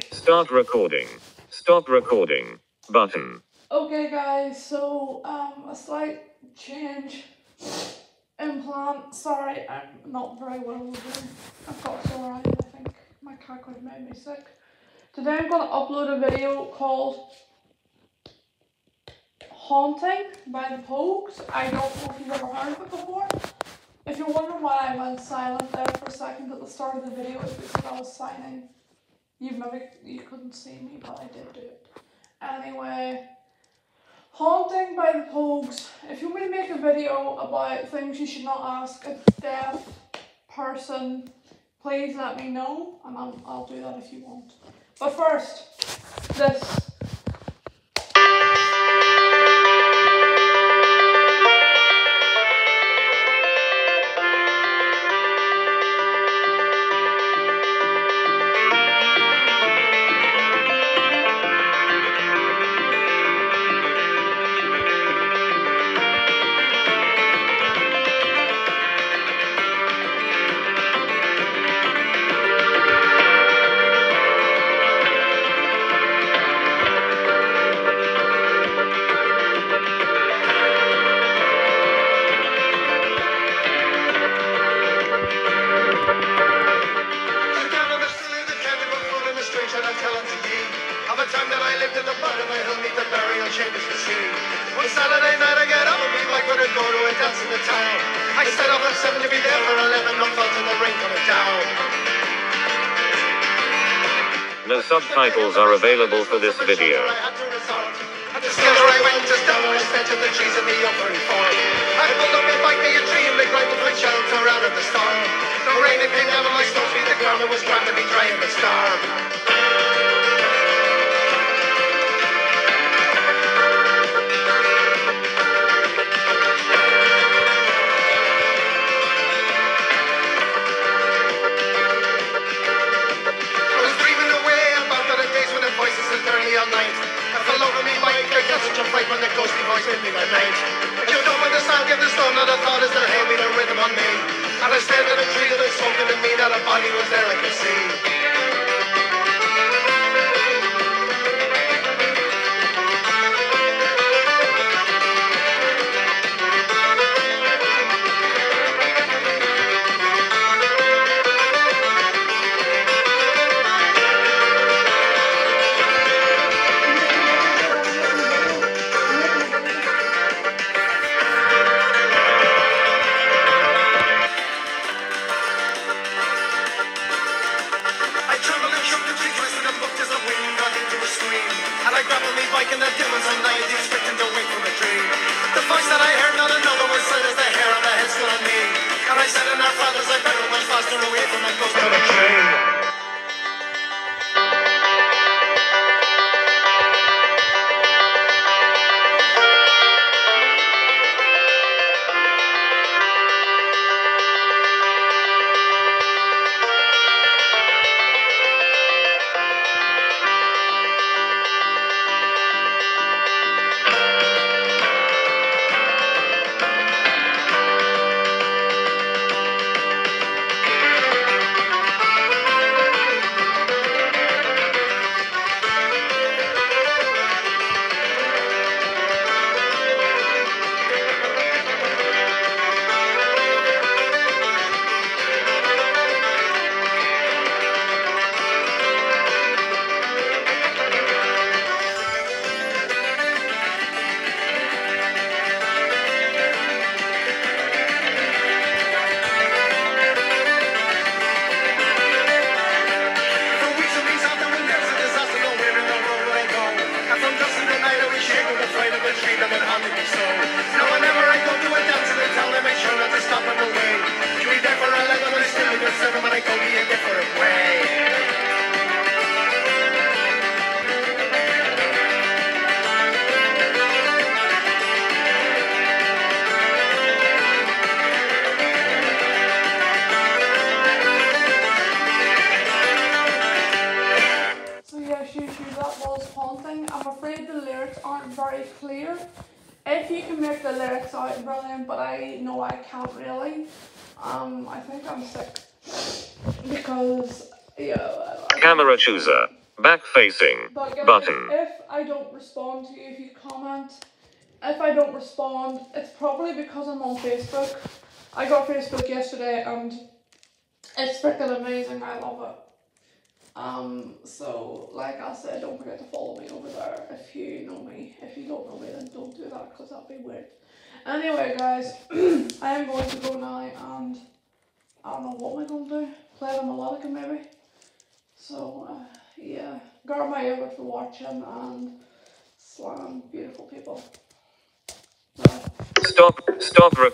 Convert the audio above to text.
Start recording. Stop recording. Button. Okay, guys, so um, a slight change Implant. Sorry, I'm not very well today. I've got sore eye, I think. My cat could have made me sick. Today I'm going to upload a video called Haunting by the Pogues. I don't know if you've ever heard of it before. If you're wondering why I went silent there for a second at the start of the video, it's because I was signing. You maybe you couldn't see me, but I did do it. Anyway, Haunting by the Pogues. If you want me to make a video about things you should not ask a deaf person, please let me know, and I'll, I'll do that if you want. But first, this. Saturday night I get up and me would go to a dance in the town. I set off at seven to be there for eleven, no felt in the rain coming down. No subtitles are available for this video. I had to resort. And together I went just down on a stretch of the trees in the upper form. I pulled up my bike by a tree and big right to find shelter out of the storm. The rain it came down on my stones, the ground, it was grand to be dry in the storm. Voice hit me by night. You the sound gave the stone, and I thought as their beat a rhythm on me. And I stand in a tree that had spoken to me, that a body was there I could see. Me bike in the dim You that was haunting. I'm afraid the lyrics aren't very clear. If you can make the lyrics out, brilliant, but I know I can't really. Um, I think I'm sick because yeah. Camera chooser. Back facing. Button. if I don't respond to you, if you comment, if I don't respond, it's probably because I'm on Facebook. I got Facebook yesterday and it's freaking amazing. I love it. Um, so like I said, don't forget to follow me over there if you know me. If you don't know me, then don't do that because that'd be weird. Anyway, guys, I am going to go now and I don't know what we're going to do. Play the melodica maybe. So uh, yeah, guard my ear for watching and slam beautiful people. Stop. Stop. Rec-